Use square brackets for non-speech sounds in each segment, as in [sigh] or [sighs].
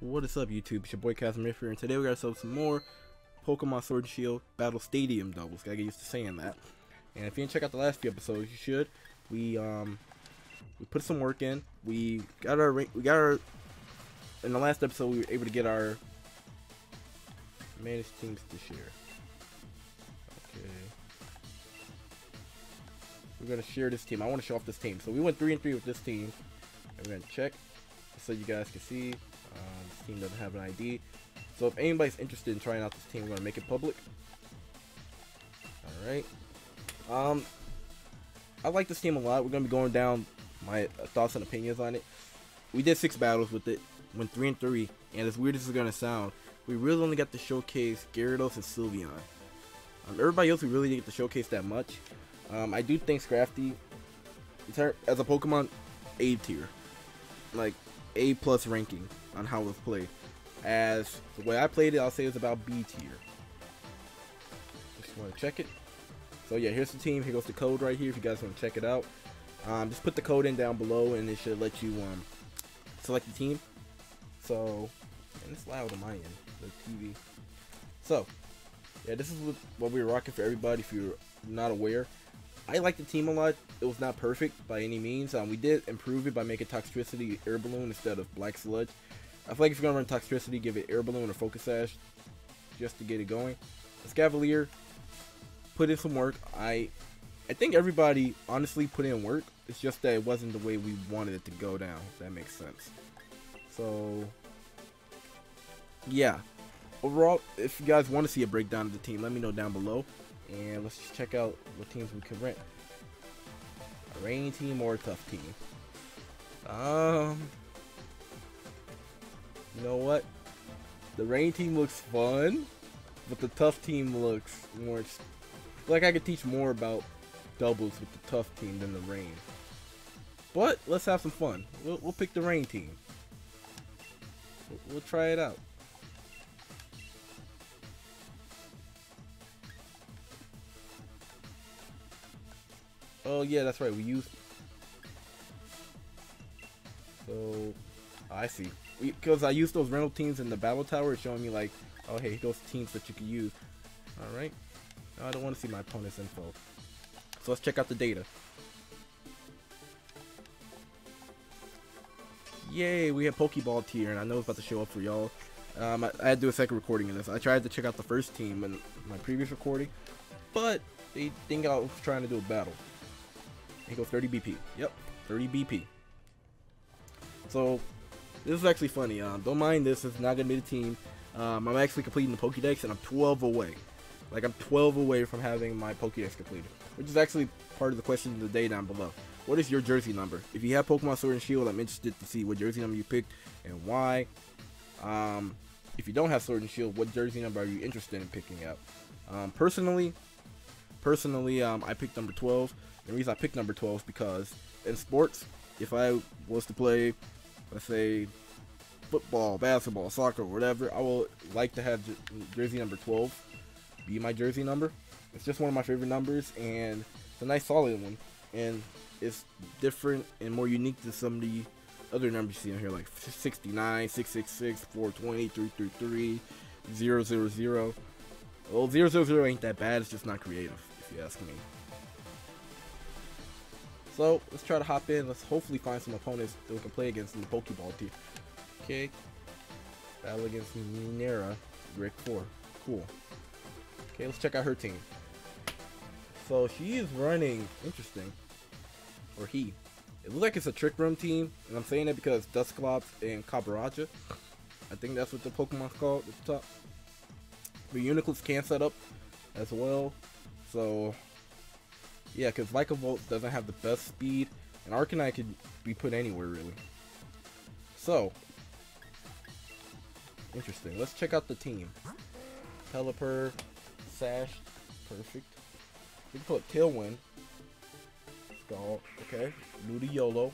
What is up, YouTube? It's your boy Casimir here, and today we got ourselves some more Pokemon Sword and Shield Battle Stadium doubles. Gotta get used to saying that. And if you didn't check out the last few episodes, you should. We um we put some work in. We got our we got our in the last episode we were able to get our managed teams to share. Okay. We're gonna share this team. I want to show off this team. So we went three and three with this team. We're gonna check so you guys can see. Team doesn't have an ID. So if anybody's interested in trying out this team, we're gonna make it public. Alright. Um I like this team a lot. We're gonna be going down my thoughts and opinions on it. We did six battles with it, went three and three, and as weird as it's gonna sound, we really only got to showcase Gyarados and Sylveon. Um, everybody else we really didn't get to showcase that much. Um, I do think Scrafty, as a Pokemon, A tier, like A plus ranking on how it's played. As the way I played it, I'll say it's about B tier. Just want to check it. So yeah, here's the team. Here goes the code right here if you guys want to check it out. Um, just put the code in down below and it should let you um, select the team. So, and it's loud on my end, the TV. So, yeah, this is what we are rocking for everybody if you're not aware. I like the team a lot. It was not perfect by any means. Um, we did improve it by making Toxtricity Air Balloon instead of Black Sludge. I feel like if you're going to run Toxtricity, give it Air Balloon or Focus Sash just to get it going. Escavalier, put in some work. I I think everybody honestly put in work. It's just that it wasn't the way we wanted it to go down, if that makes sense. So, yeah. Overall, if you guys want to see a breakdown of the team, let me know down below. And let's just check out what teams we could rent. A rainy team or a tough team. Um, you know what? The rain team looks fun, but the tough team looks more. Like I could teach more about doubles with the tough team than the rain. But let's have some fun. We'll, we'll pick the rain team. We'll, we'll try it out. Oh yeah, that's right. We used. I see. Because I used those rental teams in the battle tower, showing me like, oh hey, those teams that you can use. All right. I don't want to see my opponent's info. So let's check out the data. Yay, we have Pokeball tier, and I know it's about to show up for y'all. Um, I, I, had to do a second recording of this. I tried to check out the first team in my previous recording, but they think I was trying to do a battle. He goes 30 BP. Yep, 30 BP. So, this is actually funny. Um, don't mind this. It's not going to be the team. Um, I'm actually completing the Pokédex, and I'm 12 away. Like, I'm 12 away from having my Pokédex completed. Which is actually part of the question of the day down below. What is your jersey number? If you have Pokemon Sword and Shield, I'm interested to see what jersey number you picked and why. Um, if you don't have Sword and Shield, what jersey number are you interested in picking up? Um, personally, personally, um, I picked number 12. The reason I picked number 12 is because in sports, if I was to play, let's say, football, basketball, soccer, whatever, I will like to have jersey number 12 be my jersey number. It's just one of my favorite numbers, and it's a nice solid one. And it's different and more unique than some of the other numbers you see on here, like 69, 666, 420, 333, 000. Well, 000 ain't that bad, it's just not creative, if you ask me. So, let's try to hop in. Let's hopefully find some opponents that we can play against in the Pokeball team. Okay. Battle against Minera, Rick 4. Cool. Okay, let's check out her team. So she is running, interesting, or he. It looks like it's a Trick Room team, and I'm saying it because Dusclops and Copperajah. I think that's what the Pokemon's called at the top. The Reuniclus can set up as well. So, yeah, because Vikavolt doesn't have the best speed, and Arcanine could be put anywhere, really. So, interesting. Let's check out the team. Pelipper, Sash, perfect. We can put Tailwind. Scald, okay. YOLO.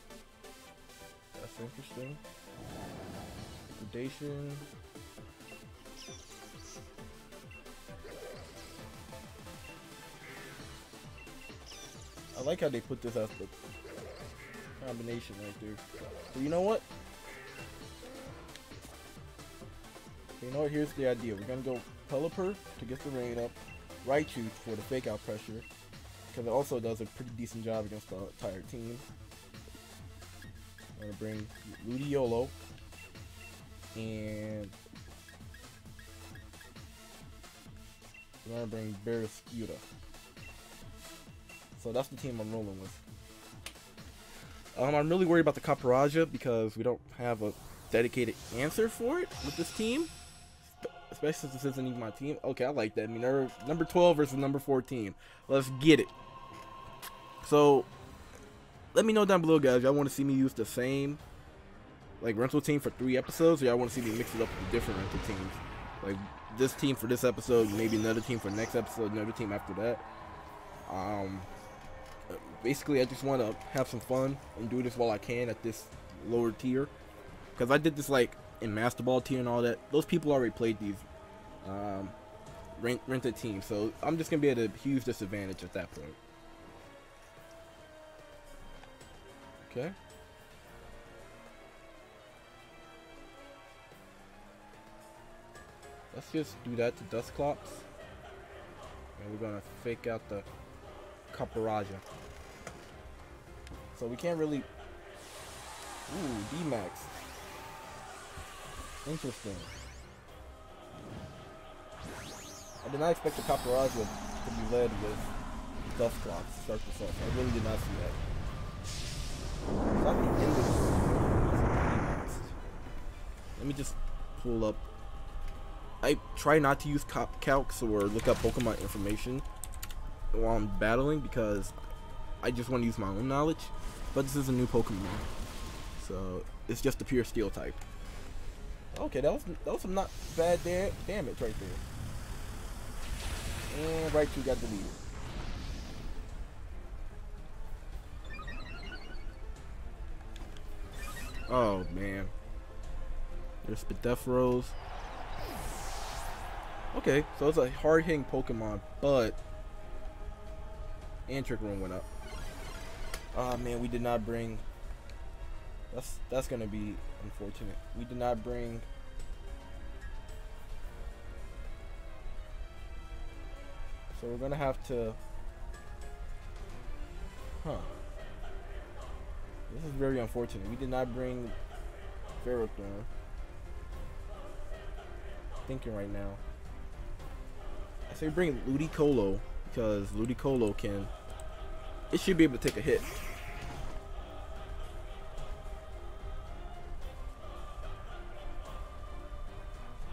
That's interesting. Liquidation. Like how they put this as the combination right there. So you know what? you know what? Here's the idea. We're gonna go Pelipper to get the rain up, Raichu for the fake out pressure, because it also does a pretty decent job against the entire team. I'm gonna bring Ludicolo and I'm gonna bring Barraskewda. So that's the team I'm rolling with. Um, I'm really worried about the Copperajah because we don't have a dedicated answer for it with this team. Especially since this isn't even my team. Okay, I like that. I mean, number 12 versus number 14. Let's get it. So, let me know down below, guys. Y'all want to see me use the same like rental team for three episodes, or y'all want to see me mix it up with different rental teams? Like this team for this episode, maybe another team for next episode, another team after that. Um, basically, I just want to have some fun and do this while I can at this lower tier. Because I did this like in Master Ball tier and all that. Those people already played these um, rent rented teams, so I'm just gonna be at a huge disadvantage at that point. Okay. Let's just do that to Dusclops. And we're gonna fake out the Copperajah. So we can't really... Ooh, D-Max. Interesting. I did not expect the Copperajah to be led with Dusclops to start this off. I really did not see that. Let me just pull up. I try not to use cop calcs or look up Pokemon information while I'm battling because I just want to use my own knowledge. But this is a new Pokemon, so it's just a pure Steel type. Okay, that was that was some not bad da damage right there. And Raichu got deleted. Oh man. There's Spadefros. Okay, so it's a hard hitting Pokemon, but and Trick Room went up. Oh man, we did not bring that's that's gonna be unfortunate. We did not bring So we're gonna have to Huh. This is very unfortunate. We did not bring Ferrothorn. Thinking right now. I say bring Ludicolo because Ludicolo can. It should be able to take a hit.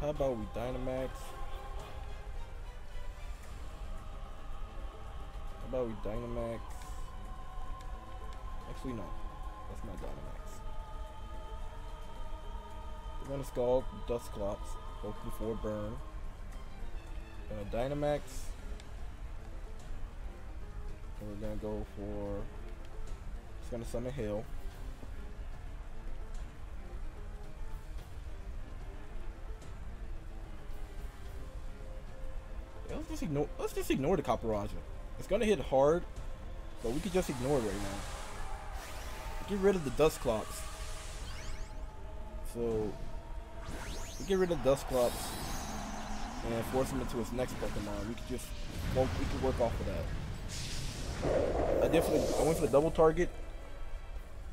How about we Dynamax? How about we Dynamax? Actually, no. That's not Dynamax. We're gonna Scald Dusclops, both before burn. We're Gonna Dynamax. And we're gonna go for. It's gonna summon Hail. Just ignore. Let's just ignore the Copperajah. It's gonna hit hard, but we could just ignore it right now. Get rid of the Dusclops. So, we get rid of Dusclops and force him into his next Pokemon. We could just, well, we could work off of that. I definitely, I went for the double target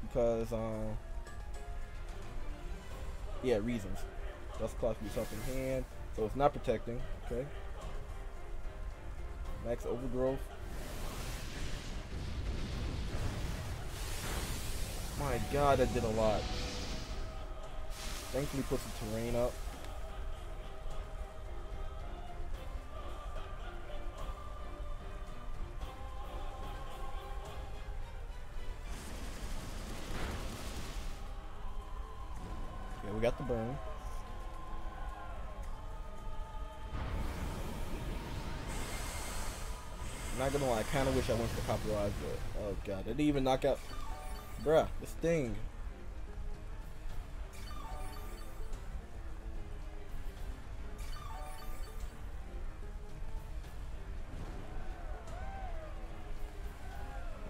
because, uh, yeah, reasons. Dust Dusclops be in hand, so it's not protecting. Okay. Max Overgrowth. My god, that did a lot. Thankfully puts the terrain up. Not gonna lie, I kinda wish I went for Copperajah, but oh god, it didn't even knock out Bruh, this thing.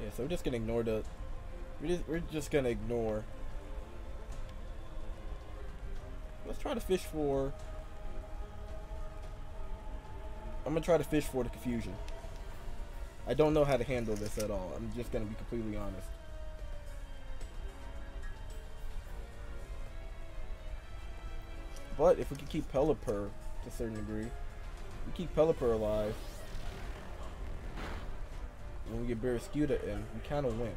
Yeah, so we're just gonna ignore the. We're just, we're just gonna ignore. Let's try to fish for I'm gonna try to fish for the confusion. I don't know how to handle this at all. I'm just gonna be completely honest. But if we can keep Pelipper to a certain degree, we keep Pelipper alive. When we get Barraskewda in, we kind of win.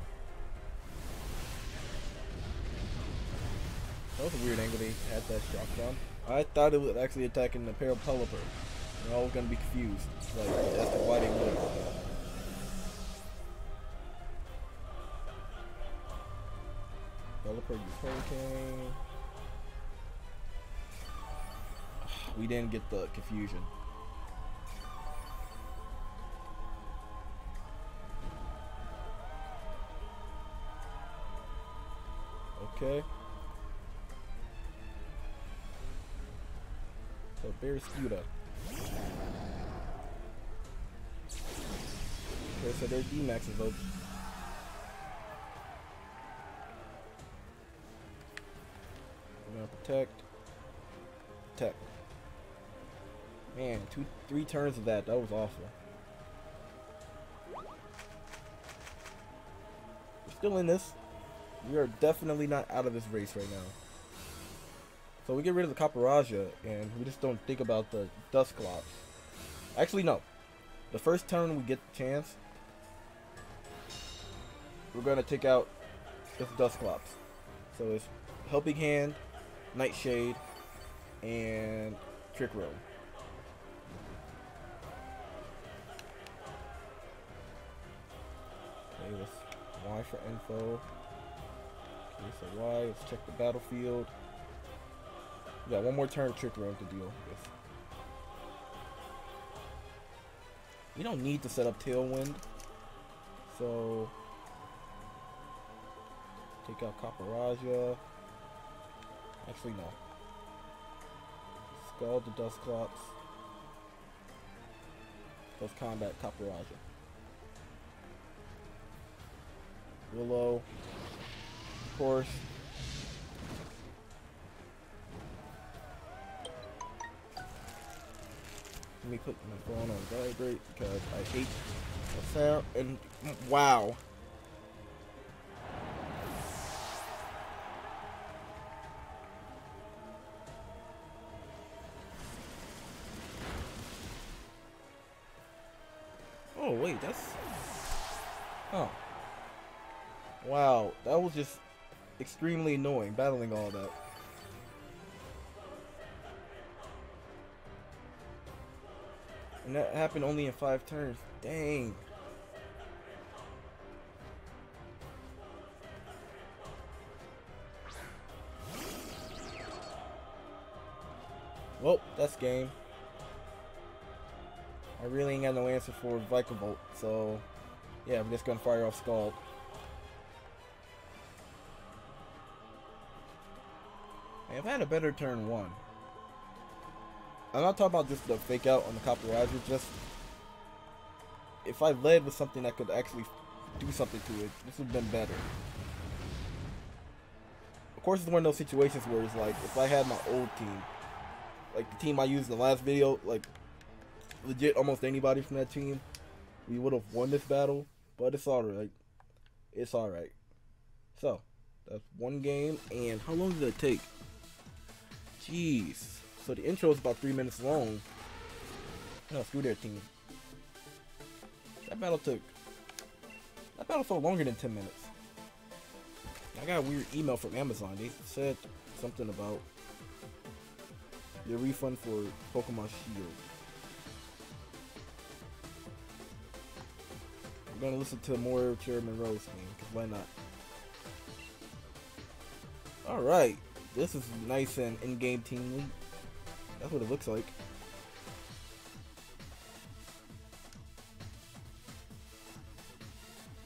That was a weird angle they had that shot from. I thought it was actually attacking the pair of Pelipper. They're all gonna be confused. Like, that's why they would. Use Hurricane. [sighs] We didn't get the confusion. Okay. So Barraskewda. Okay, so their D-Max is open. Gonna protect. Protect. Man, two, three turns of that, that was awful. We're still in this. We are definitely not out of this race right now. So we get rid of the Copperajah, and we just don't think about the Dusclops. Actually, no. The first turn we get the chance, we're going to take out this Dusclops. So it's Helping Hand, Nightshade, and Trick Room. Okay, let's Y for info. Okay, so Y, let's check the battlefield. We got one more turn Trick Room to deal with. We don't need to set up Tailwind. So take out Copperajah. Actually no. Skull the Dust Let's combat Copperajah. Willow. Of course. Let me put my phone on vibrate because I hate the sound and wow. Oh. Wow, that was just extremely annoying battling all that. And that happened only in five turns. Dang. Well, that's game. I really ain't got no answer for Vikavolt, so yeah, I'm just gonna fire off. Hey, I've had a better turn one. I'm not talking about just the fake out on the Copperajah, just if I led with something that could actually do something to it, this would have been better. Of course, it's one of those situations where it's like, if I had my old team, like the team I used in the last video, like legit almost anybody from that team, we would have won this battle, but it's alright. It's alright. So, that's one game, and how long did it take? Jeez. So the intro is about three minutes long. No, screw their team. That battle took. That battle felt longer than 10 minutes. I got a weird email from Amazon. They said something about your refund for Pokemon Shield. Gonna listen to more Chairman Rose theme, because why not? Alright, this is nice and in-game team. That's what it looks like.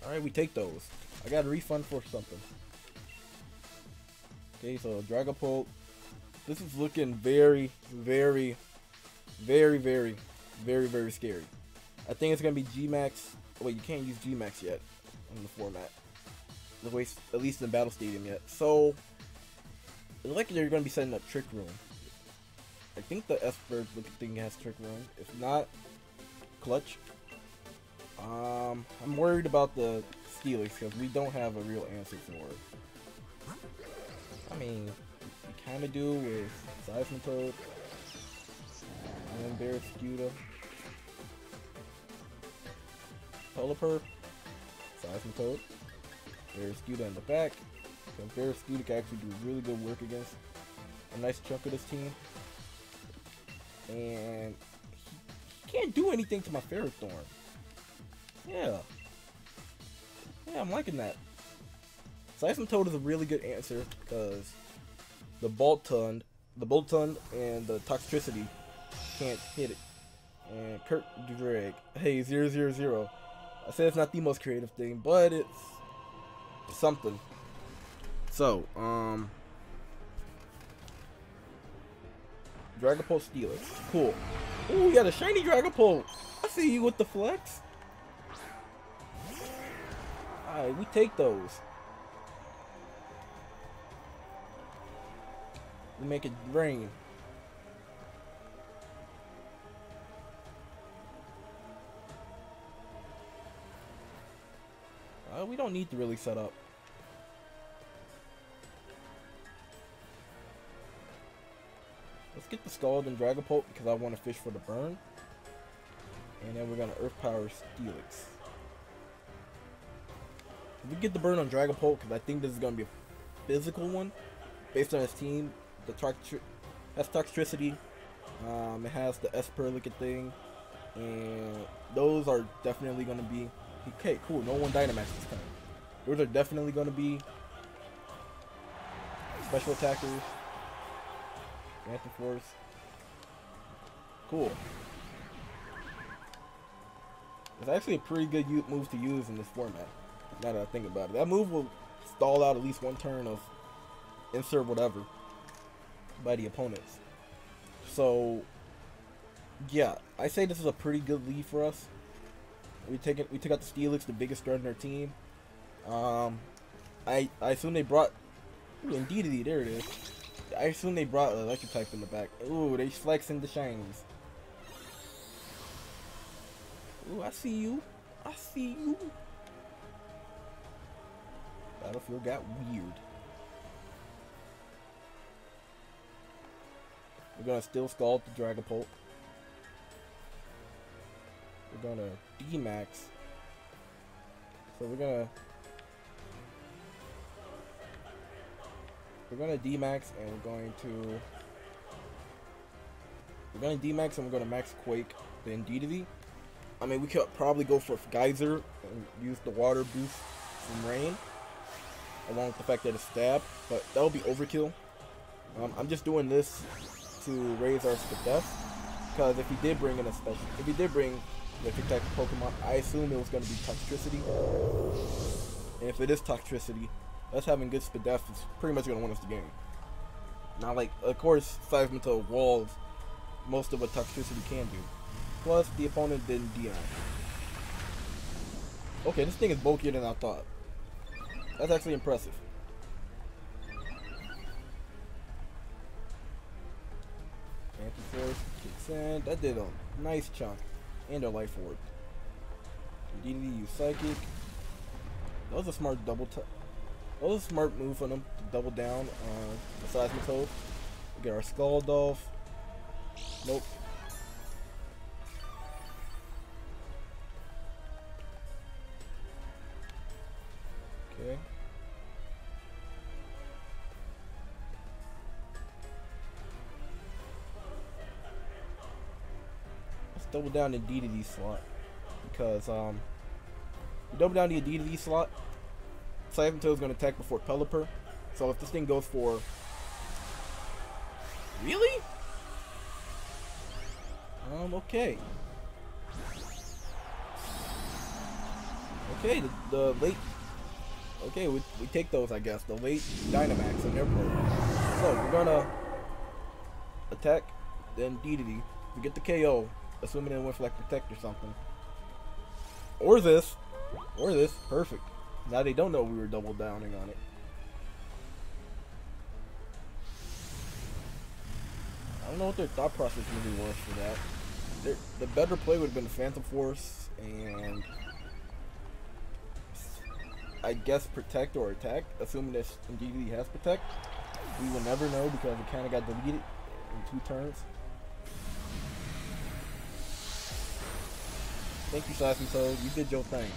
Alright, we take those. I got a refund for something. Okay, so Dragapult. This is looking very, very, very, very, very, very scary. I think it's going to be G-Max. Wait, you can't use G-Max yet in the format. The way, at least in the Battle Stadium yet. So, it's like they're going to be setting up Trick Room. I think the Esper thing has Trick Room. If not, clutch. Um, I'm worried about the Steelix because we don't have a real answer for it. I mean, we kind of do with Seismitoad and Barraskewda. Pelipper, Seismitoad, Barraskewda in the back. Because Barraskewda can actually do really good work against a nice chunk of this team. And he can't do anything to my Ferrothorn. Yeah. Yeah, I'm liking that. Seismitoad is a really good answer because the Boltund, the Boltund and the Toxtricity can't hit it. And Kurt Drake, hey, 000. I said it's not the most creative thing, but it's something. So, um, Dragon Dragapult Steelix. Cool. Ooh, we got a shiny Dragapult. I see you with the flex. Alright, we take those. We make it rain. We don't need to really set up. Let's get the Scald and Dragapult because I want to fish for the burn. And then we're going to Earth Power Steelix. If we get the burn on Dragapult because I think this is going to be a physical one. Based on his team. The has Toxtricity. Um, it has the Esperlicate thing. And those are definitely going to be... Okay, cool. No one Dynamax this time. Those are definitely going to be special attackers. Phantom Force. Cool. It's actually a pretty good move to use in this format. Now that I think about it. That move will stall out at least one turn of insert whatever by the opponents. So, yeah, I say this is a pretty good lead for us. We take it. We took out the Steelix, the biggest threat in our team. Um, I I assume they brought. Ooh, Indeedee, there it is. I assume they brought electric type in the back. Ooh, they flexing the shines. Ooh, I see you. I see you. Battlefield got weird. We're gonna still scald the Dragapult. We're gonna D-Max. So we're gonna We're gonna D-Max and we're going to We're gonna D-Max and we're gonna Max Quake the Indeedee. I mean we could probably go for Geyser and use the water boost from rain. Along with the fact that it's stab, but that would be overkill. Um, I'm just doing this to raise our death. Because if he did bring in a special if he did bring electric type Pokemon, I assume it was gonna be Toxtricity. And if it is Toxtricity, us having good Spadef is pretty much going to win us the game. Now, like, of course, Seismitoad walls most of what Toxtricity can do. Plus, the opponent didn't Dion. Okay, this thing is bulkier than I thought. That's actually impressive. Anti-Force kicks in. That did a nice chunk. And a Life Orb. DDD use Psychic. That was a smart double tap. That was a smart move on them to double down on the Seismitoad. We get our Scald off. Nope. Okay. Double down the DDD slot. Because, um, we double down the DDD slot, Seismitoad is going to attack before Pelipper. So if this thing goes for... Really? Um, okay. Okay, the, the late... Okay, we, we take those, I guess. The late Dynamax in their. So, we're gonna attack, then DDD. We get the KO, assuming it went for like Protect or something. Or this. Or this. Perfect. Now they don't know we were double downing on it. I don't know what their thought process really was for that. the better play would have been Phantom Force and I guess protect or attack, assuming that GG has protect. We will never know because it kind of got deleted in two turns. Thank you, Sassy Toad. You did your thing.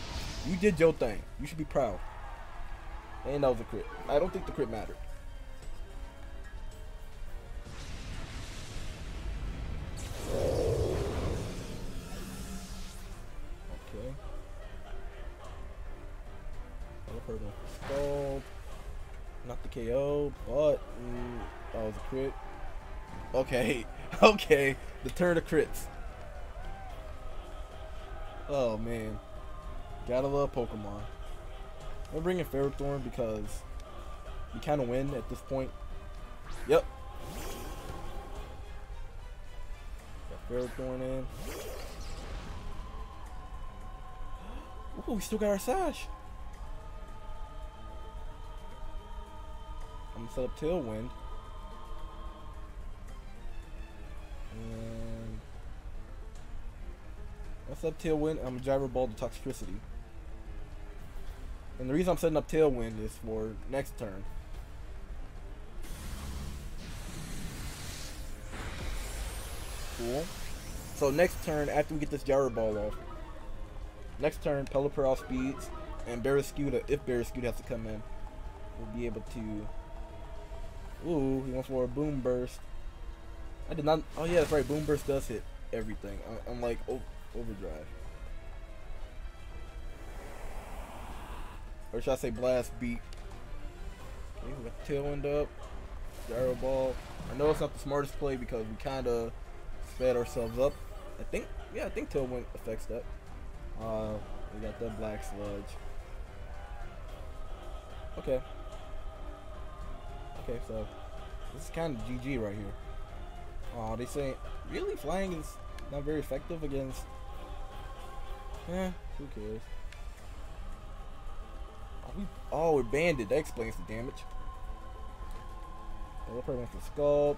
You did your thing. You should be proud. And that was a crit. I don't think the crit mattered. Okay. Skull. Not the KO, but mm, that was a crit. Okay, [laughs] okay. The turn of crits. Oh man. Gotta love Pokemon. I'm bringing Ferrothorn because we kind of win at this point. Yep. Got Ferrothorn in. Oh, we still got our Sash. I'm gonna set up Tailwind. Up Tailwind. I'm gonna Gyro Ball to Toxtricity. And the reason I'm setting up Tailwind is for next turn. Cool. So next turn, after we get this Gyro Ball off, next turn, Pelipper speeds, and Barraskewda, if Barraskewda has to come in, we'll be able to Ooh, he wants for a boom burst. I did not. Oh yeah, that's right. Boom burst does hit everything. Uh, Unlike overdrive. Or should I say blast beat? Tailwind up. Gyro ball. I know it's not the smartest play because we kind of sped ourselves up. I think, yeah, I think tailwind affects that. Uh, we got the black sludge. Okay. Okay, so this is kind of GG right here. Oh, they say really flying is not very effective against. Eh, who cares? Oh, we, oh we're banded. That explains the damage. Well, went for Scald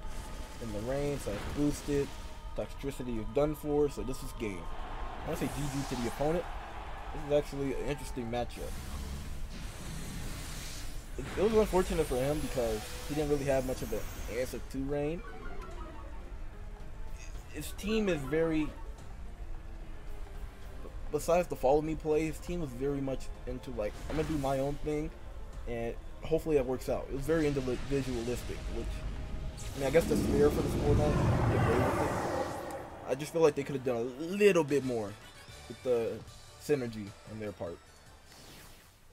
in the rain, so it's boosted. Toxtricity is done for, so this is game. I want to say GG to the opponent. This is actually an interesting matchup it, was unfortunate for him because he didn't really have much of an answer to Rain. His team is very, besides the follow me play, his team was very much into like, I'm to do my own thing and hopefully that works out. It was very individualistic, which, I mean, I guess that's fair for the sport I just feel like they could have done a little bit more with the synergy on their part.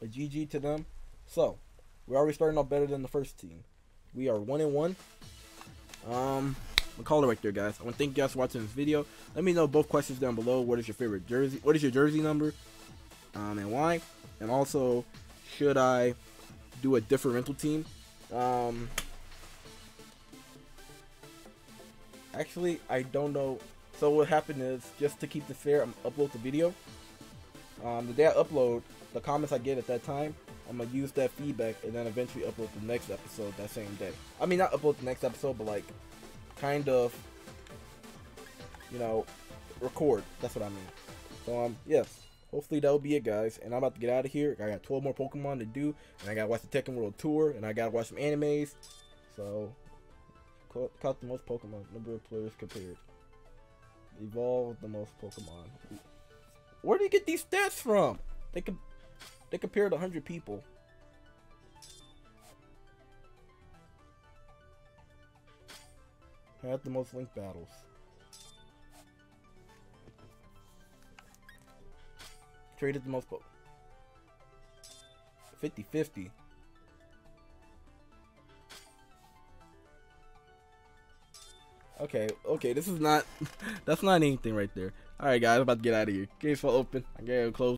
A GG to them. So, we're already starting off better than the first team. We are one and one. Um, I'll call it right there, guys. I want to thank you guys for watching this video. Let me know both questions down below. What is your favorite jersey? What is your jersey number? Um, and why? And also, should I do a differential team? Um, actually, I don't know. So what happened is, just to keep this fair, I'm upload the video. Um, the day I upload, the comments I get at that time, I'm gonna use that feedback and then eventually upload the next episode that same day. I mean, not upload the next episode, but like, kind of, you know, record. That's what I mean. So um, yes. Hopefully that'll be it, guys. And I'm about to get out of here. I got 12 more Pokemon to do, and I gotta watch the Tekken World Tour, and I gotta watch some animes. So, caught the most Pokemon. Number of players compared. Evolved the most Pokemon. Where do you get these stats from? They could they compared 100 people. Had the most link battles. Traded the most 50-50. Okay, okay, this is not, [laughs] that's not anything right there. Alright guys, I'm about to get out of here. Game's still open. I gotta close.